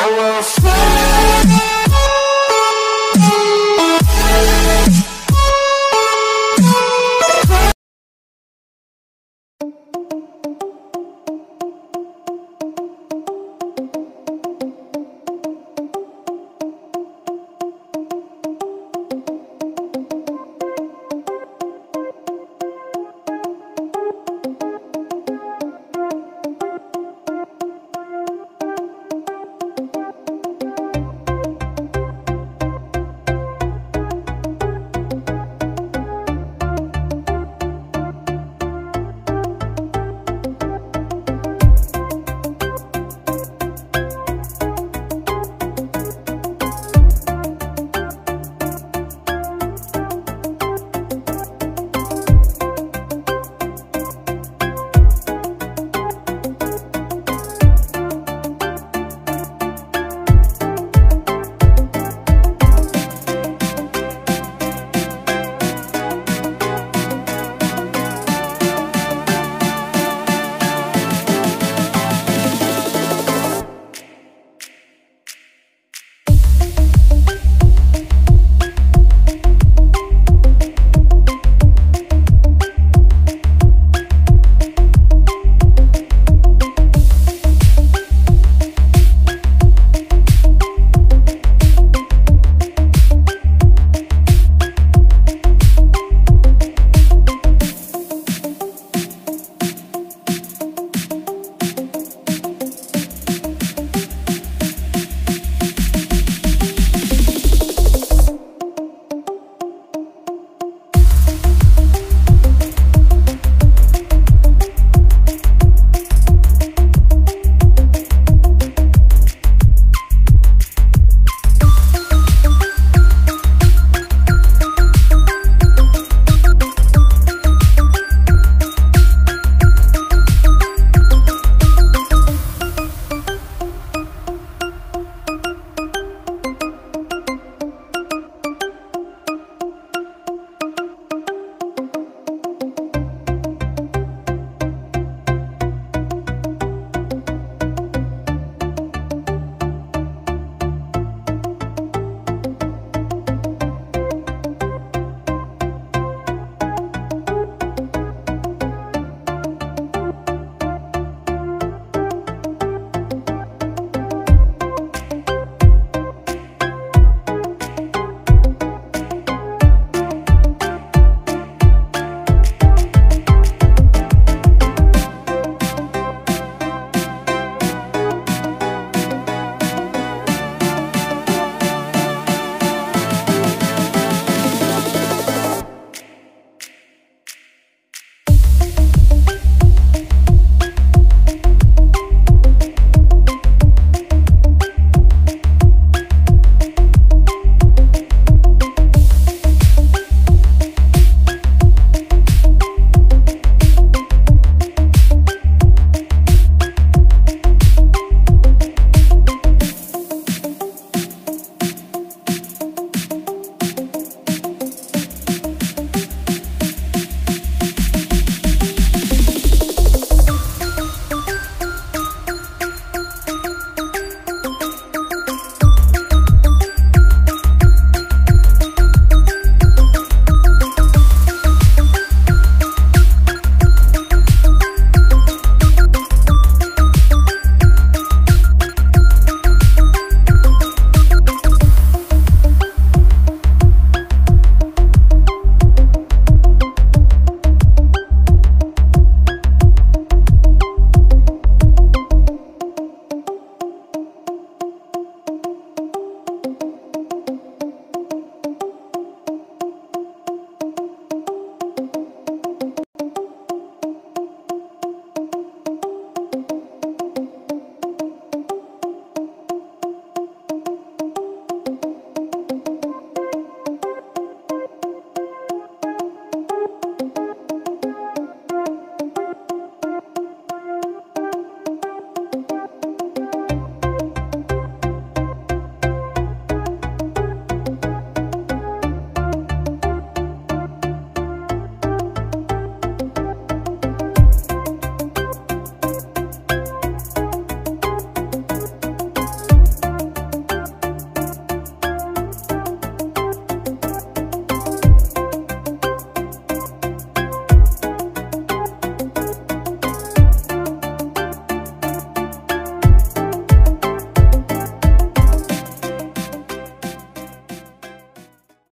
Oh well